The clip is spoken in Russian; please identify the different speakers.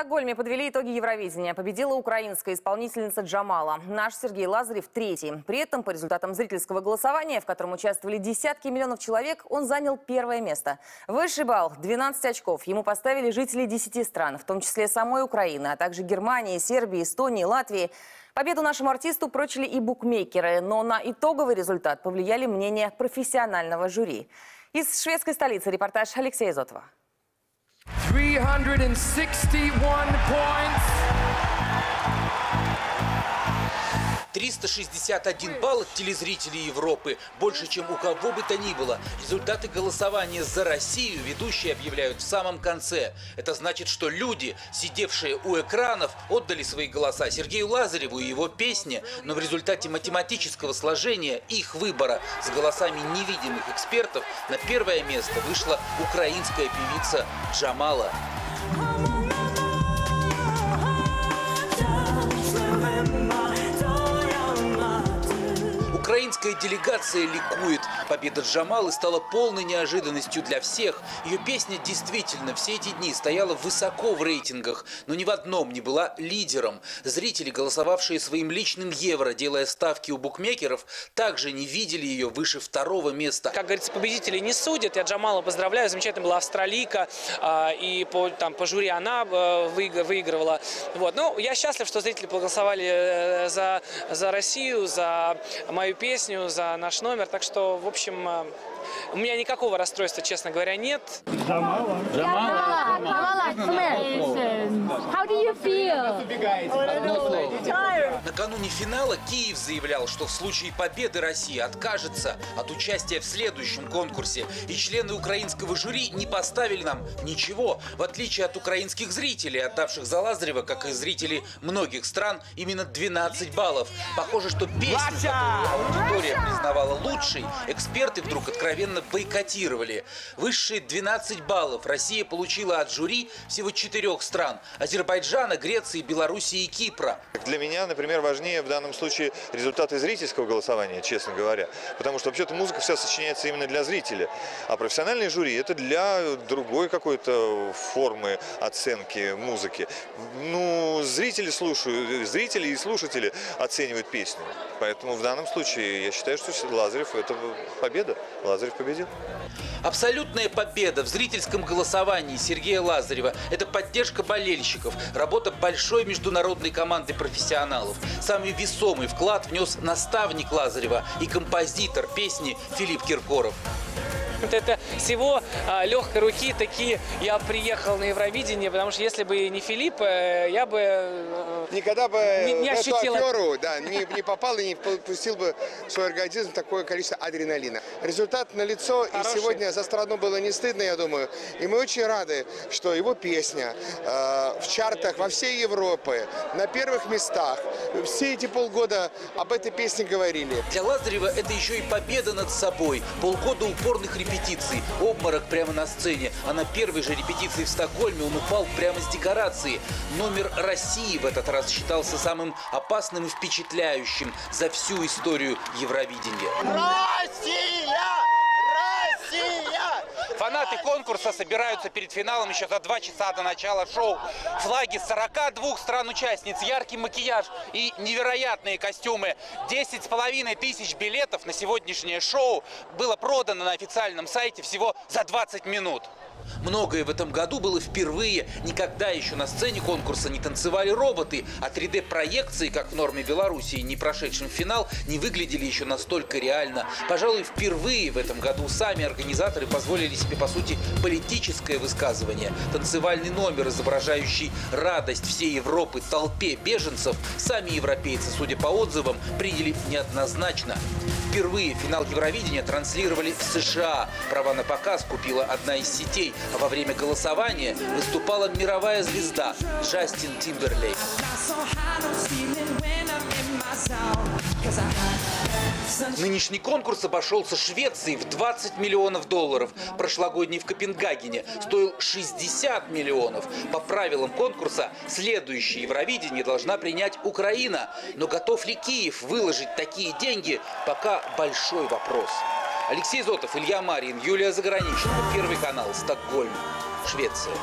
Speaker 1: Стокгольме подвели итоги Евровидения. Победила украинская исполнительница Джамала. Наш Сергей Лазарев третий. При этом по результатам зрительского голосования, в котором участвовали десятки миллионов человек, он занял первое место. Высший балл – 12 очков. Ему поставили жители 10 стран, в том числе самой Украины, а также Германии, Сербии, Эстонии, Латвии. Победу нашему артисту прочили и букмекеры, но на итоговый результат повлияли мнения профессионального жюри. Из шведской столицы репортаж Алексея Зотова.
Speaker 2: 361 points.
Speaker 3: 361 балл от телезрителей Европы. Больше, чем у кого бы то ни было. Результаты голосования за Россию ведущие объявляют в самом конце. Это значит, что люди, сидевшие у экранов, отдали свои голоса Сергею Лазареву и его песне. Но в результате математического сложения их выбора с голосами невидимых экспертов на первое место вышла украинская певица Джамала. Украинская делегация ликует. Победа Джамалы стала полной неожиданностью для всех. Ее песня действительно все эти дни стояла высоко в рейтингах, но ни в одном не была лидером. Зрители, голосовавшие своим личным евро, делая ставки у букмекеров, также не видели ее выше второго места.
Speaker 4: Как говорится, победители не судят. Я Джамала поздравляю. Замечательно была австралийка. а, И по, там, по жюри она выиг- выигрывала. Вот. Ну, я счастлив, что зрители проголосовали э, за, за Россию, за мою песню, за наш номер. Так что, в общем, э, у меня никакого расстройства, честно говоря, нет.
Speaker 5: Kamala, come here. How do you feel?
Speaker 3: Накануне финала Киев заявлял, что в случае победы России откажется от участия в следующем конкурсе. И члены украинского жюри не поставили нам ничего, в отличие от украинских зрителей, отдавших за Лазарева, как и зрители многих стран, именно 12 баллов. Похоже, что песню, которую аудитория признавала лучшей, эксперты вдруг откровенно бойкотировали. Высшие 12 баллов Россия получила от жюри всего четырех стран – Азербайджана, Греции, Белоруссии и Кипра.
Speaker 6: Для меня, например, важнее в данном случае результаты зрительского голосования, честно говоря. Потому что вообще-то музыка вся сочиняется именно для зрителя. А профессиональные жюри это для другой какой-то формы оценки музыки. Ну, зрители слушают, зрители и слушатели оценивают песню. Поэтому в данном случае я считаю, что Лазарев это победа. Лазарев победил.
Speaker 3: Абсолютная победа в зрительском голосовании Сергея Лазарева – это поддержка болельщиков, работа большой международной команды профессионалов. Самый весомый вклад внес наставник Лазарева и композитор песни Филипп Киркоров.
Speaker 4: Вот Это всего а, легкой руки такие я приехал на Евровидение, потому что если бы не Филипп, э, я бы э,
Speaker 7: никогда бы
Speaker 4: Не- не
Speaker 7: эту
Speaker 4: ощутила.
Speaker 7: аферу да, не, не попал и не пустил бы в свой организм такое количество адреналина. Результат налицо, и
Speaker 4: Хороший.
Speaker 7: сегодня за страну было не стыдно, я думаю. И мы очень рады, что его песня э, в чартах во всей Европе, на первых местах. Все эти полгода об этой песне говорили.
Speaker 3: Для Лазарева это еще и победа над собой. Полгода упорных репетиций, обморок прямо на сцене. А на первой же репетиции в Стокгольме он упал прямо с декорации. Номер России в этот раз считался самым опасным и впечатляющим за всю историю Евровидения. Фанаты конкурса собираются перед финалом еще за два часа до начала шоу. Флаги 42 стран-участниц, яркий макияж и невероятные костюмы. 10 с половиной тысяч билетов на сегодняшнее шоу было продано на официальном сайте всего за 20 минут. Многое в этом году было впервые. Никогда еще на сцене конкурса не танцевали роботы, а 3D-проекции, как в норме Белоруссии, не прошедшим финал, не выглядели еще настолько реально. Пожалуй, впервые в этом году сами организаторы позволили себе, по сути, политическое высказывание. Танцевальный номер, изображающий радость всей Европы толпе беженцев, сами европейцы, судя по отзывам, приняли неоднозначно. Впервые финал Евровидения транслировали в США. Права на показ купила одна из сетей, а во время голосования выступала мировая звезда Джастин Тимберлейк. Нынешний конкурс обошелся Швеции в 20 миллионов долларов. Прошлогодний в Копенгагене стоил 60 миллионов. По правилам конкурса следующее Евровидение должна принять Украина. Но готов ли Киев выложить такие деньги, пока большой вопрос. Алексей Зотов, Илья Марин, Юлия Заграничная, Первый канал, Стокгольм, Швеция.